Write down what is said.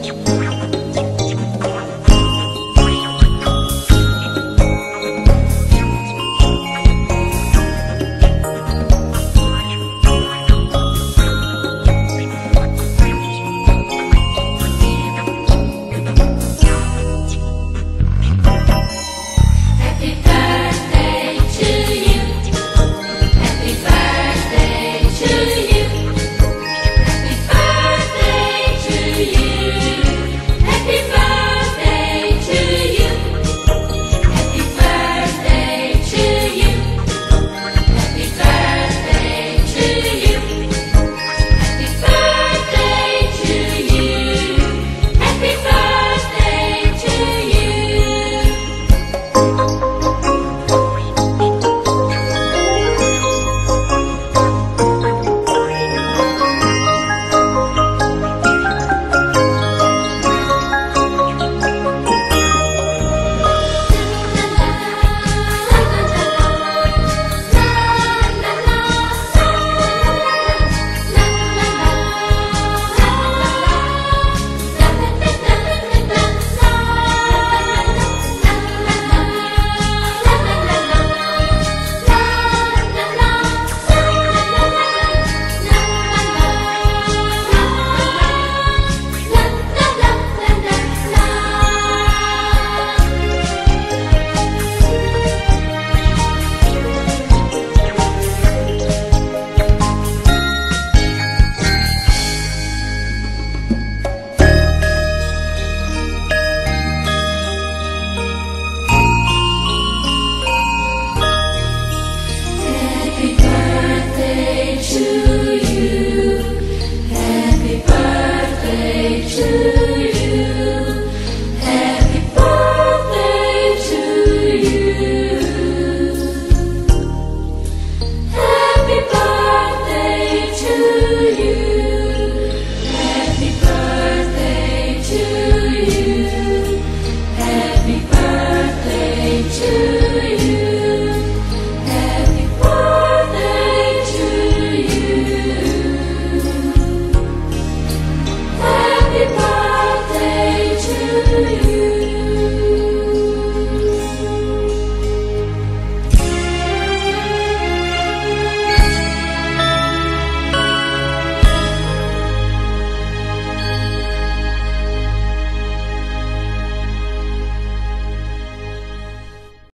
你不要。